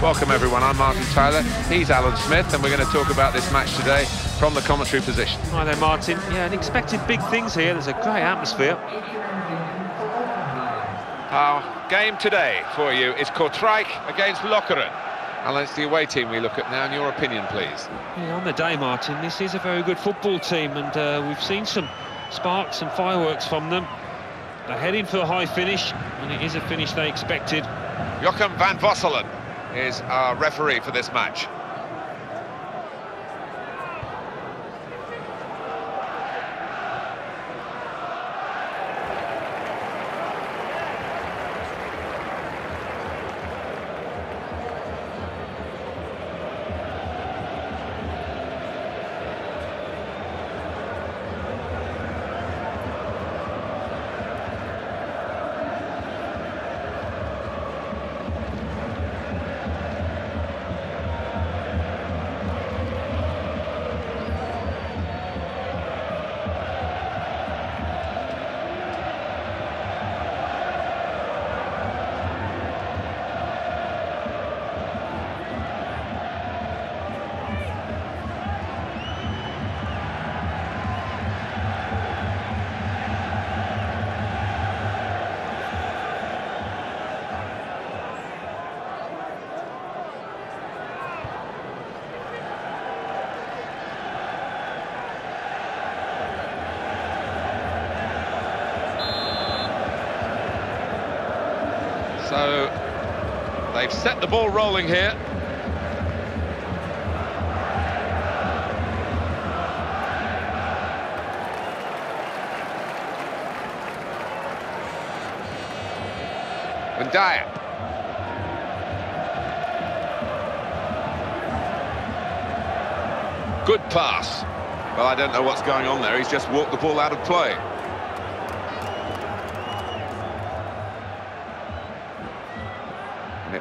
Welcome everyone, I'm Martin Tyler, he's Alan Smith and we're going to talk about this match today from the commentary position. Hi there Martin, yeah, and expected big things here, there's a great atmosphere. Our game today for you is Kortrijk against Lokeren. Alan, it's the away team we look at now, in your opinion please. Yeah, on the day Martin, this is a very good football team and uh, we've seen some sparks and fireworks from them. They're heading for a high finish and it is a finish they expected. Joachim van Vosselen is our referee for this match. They've set the ball rolling here. And. Good pass. Well, I don't know what's going on there. He's just walked the ball out of play.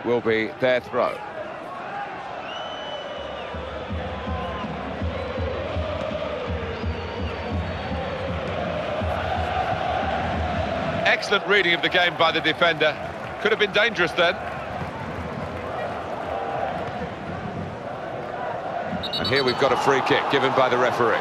Will be their throw. Excellent reading of the game by the defender. Could have been dangerous then. And here we've got a free kick given by the referee.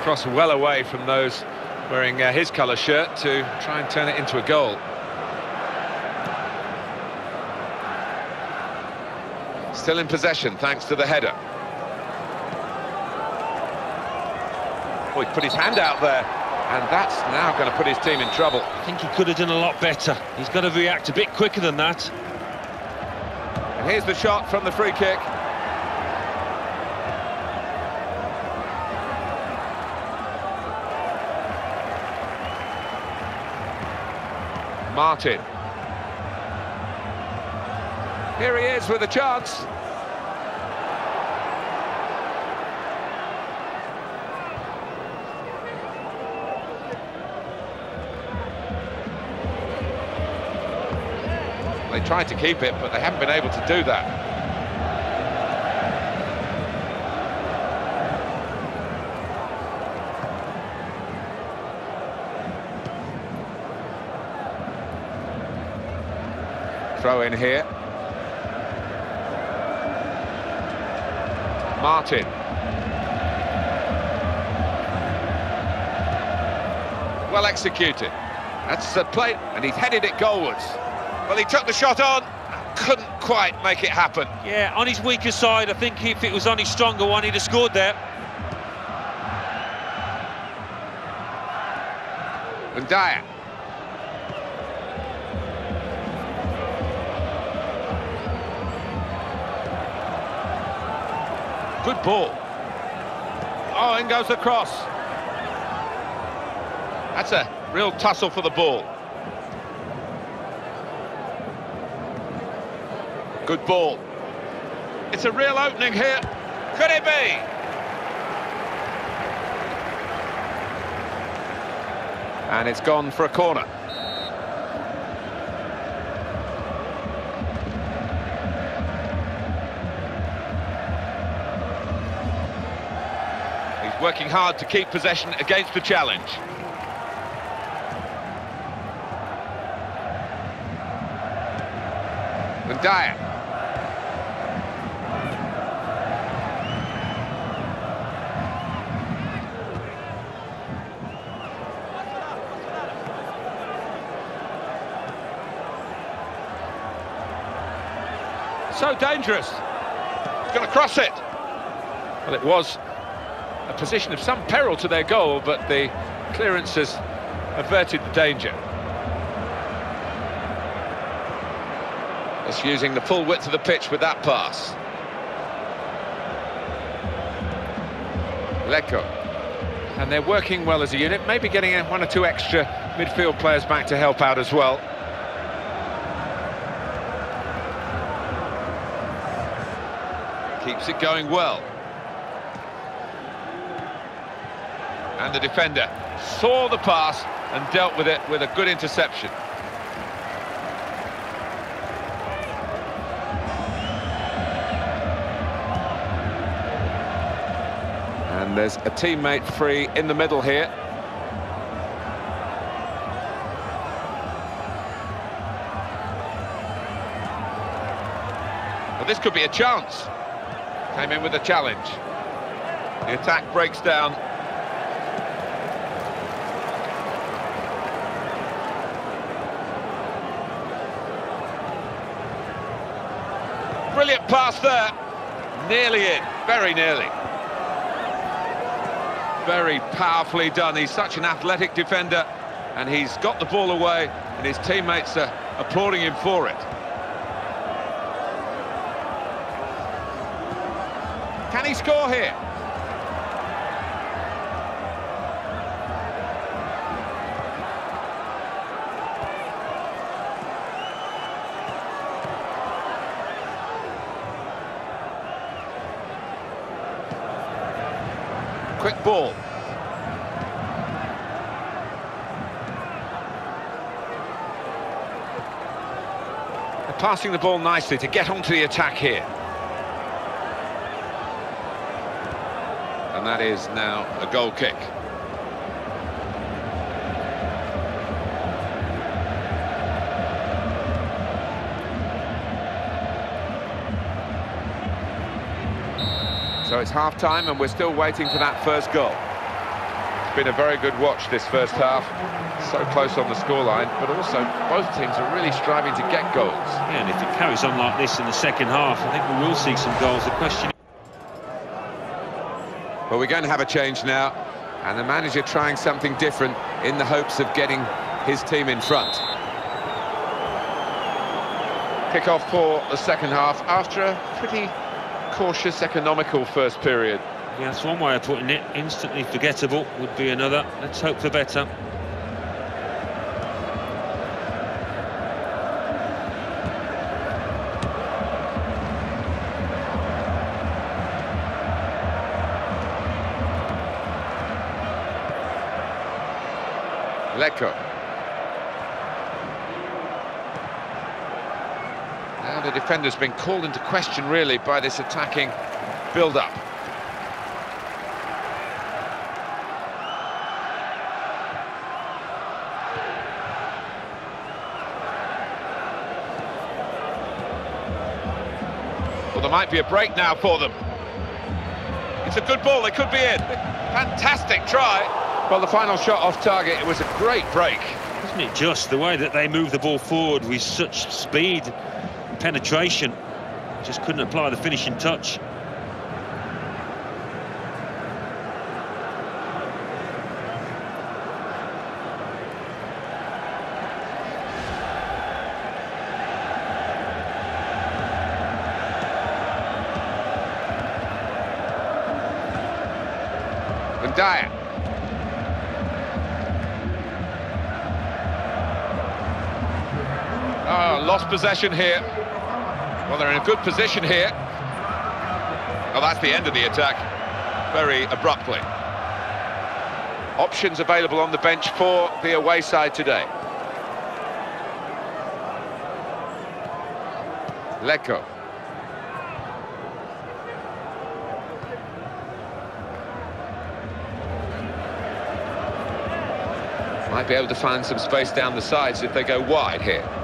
Across well away from those wearing uh, his colour shirt to try and turn it into a goal. Still in possession thanks to the header. Oh, he put his hand out there, and that's now going to put his team in trouble. I think he could have done a lot better. He's got to react a bit quicker than that. And here's the shot from the free kick. Martin. Here he is with a chance. They tried to keep it, but they haven't been able to do that. Throw in here. Martin. Well executed. That's the plate, and he's headed it goalwards. Well, he took the shot on, couldn't quite make it happen. Yeah, on his weaker side, I think if it was on his stronger one, he'd have scored there. And Dyer. Good ball. Oh, in goes the cross. That's a real tussle for the ball. Good ball. It's a real opening here. Could it be? And it's gone for a corner. working hard to keep possession against the challenge. And Dyer. So dangerous. He's going to cross it. Well, it was position of some peril to their goal, but the clearance has averted the danger. Just using the full width of the pitch with that pass. Leko. And they're working well as a unit, maybe getting one or two extra midfield players back to help out as well. Keeps it going well. And the defender saw the pass and dealt with it with a good interception. And there's a teammate free in the middle here. This could be a chance. Came in with a challenge. The attack breaks down. Brilliant pass there. Nearly in, very nearly. Very powerfully done. He's such an athletic defender and he's got the ball away and his teammates are applauding him for it. Can he score here? Ball. They're passing the ball nicely to get onto the attack here. And that is now a goal kick. It's half-time and we're still waiting for that first goal. It's been a very good watch this first half. So close on the scoreline, but also both teams are really striving to get goals. Yeah, and if it carries on like this in the second half, I think we will see some goals. The question But we're going to have a change now, and the manager trying something different in the hopes of getting his team in front. Kick-off for the second half after a pretty cautious, economical first period. Yeah, that's one way of putting it. Instantly forgettable would be another. Let's hope for better. Leko. Now the defender's been called into question, really, by this attacking build-up. Well, there might be a break now for them. It's a good ball, they could be in. Fantastic try. Well, the final shot off target, it was a great break. Isn't it just the way that they move the ball forward with such speed, penetration, just couldn't apply the finishing touch. And. Lost possession here. Well, they're in a good position here. Well, that's the end of the attack. Very abruptly. Options available on the bench for the away side today. Leko. Might be able to find some space down the sides if they go wide here.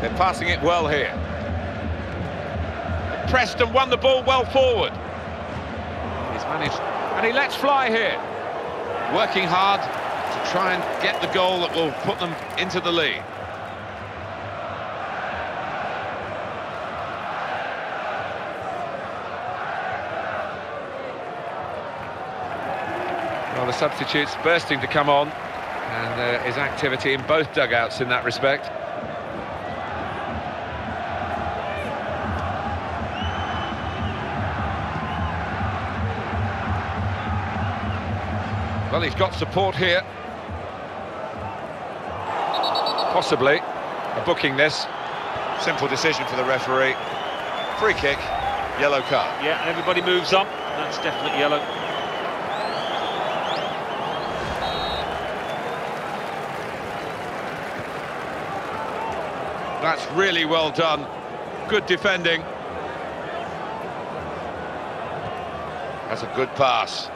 They're passing it well here. Preston won the ball well forward. He's managed, and he lets fly here. Working hard to try and get the goal that will put them into the lead. Well, the substitutes bursting to come on, and there is activity in both dugouts in that respect. Well, he's got support here. Possibly a booking this. Simple decision for the referee. Free kick, yellow card. Yeah, everybody moves on. That's definitely yellow. That's really well done. Good defending. That's a good pass.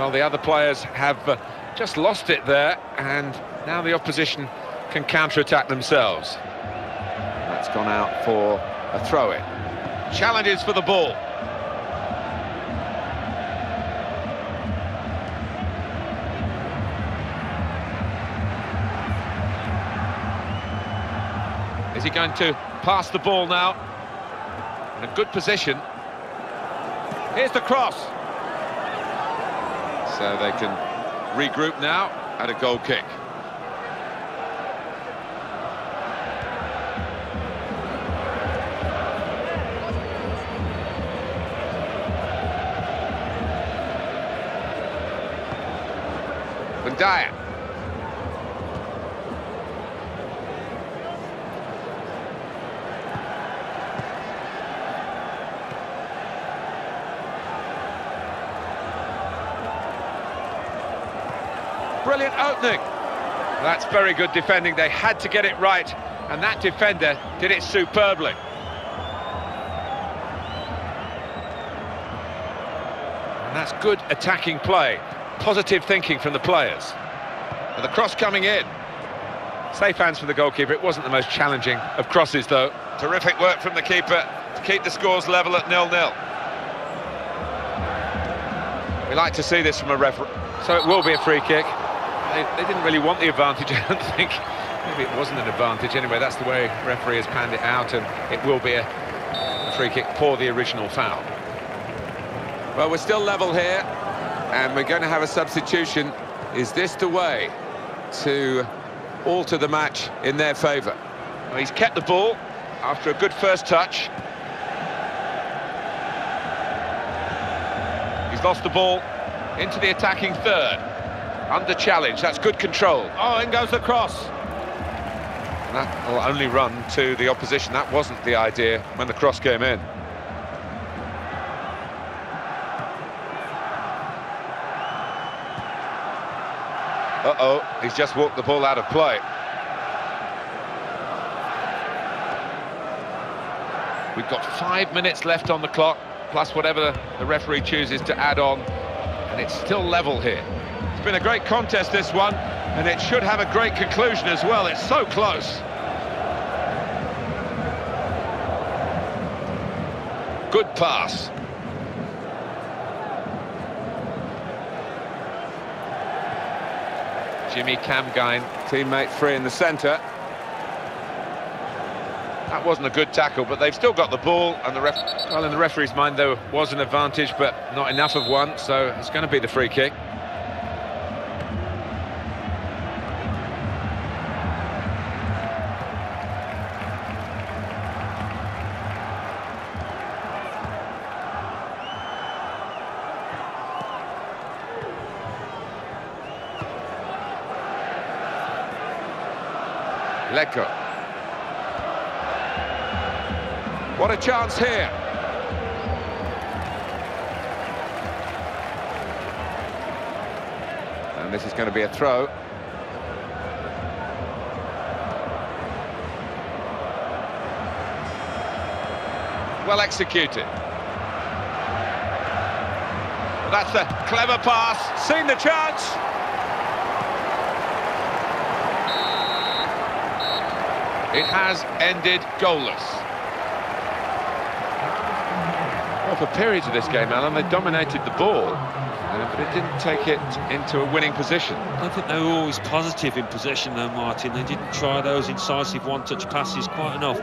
Well, the other players have uh, just lost it there, and now the opposition can counter-attack themselves. That's gone out for a throw-in. Challenges for the ball. Is he going to pass the ball now? In a good position. Here's the cross. So they can regroup now at a goal kick. Bandaya. Brilliant opening. That's very good defending. They had to get it right, and that defender did it superbly. And that's good attacking play. Positive thinking from the players. And the cross coming in. Safe hands for the goalkeeper. It wasn't the most challenging of crosses, though. Terrific work from the keeper to keep the scores level at nil-nil. We like to see this from a referee. So it will be a free kick. They, they, didn't really want the advantage, I don't think. Maybe it wasn't an advantage anyway. That's the way referee has panned it out, and it will be a, a free kick for the original foul. Well, we're still level here, and we're going to have a substitution. Is this the way to alter the match in their favour? Well, he's kept the ball after a good first touch. He's lost the ball into the attacking third. Under challenge, that's good control. Oh, in goes the cross. And that will only run to the opposition. That wasn't the idea when the cross came in. Uh-oh, he's just walked the ball out of play. We've got five minutes left on the clock, plus whatever the referee chooses to add on, and it's still level here. It's been a great contest, this one, and it should have a great conclusion as well. It's so close. Good pass. Jimmy Camgine, teammate free in the centre. That wasn't a good tackle, but they've still got the ball, and the ref well, in the referee's mind, there was an advantage, but not enough of one, so it's going to be the free kick. Chance here. And this is going to be a throw. Well executed. That's a clever pass. Seen the chance. It has ended goalless. For periods of this game, Alan. They dominated the ball, uh, but it didn't take it into a winning position. I think they were always positive in possession, though, Martin. They didn't try those incisive one-touch passes quite enough.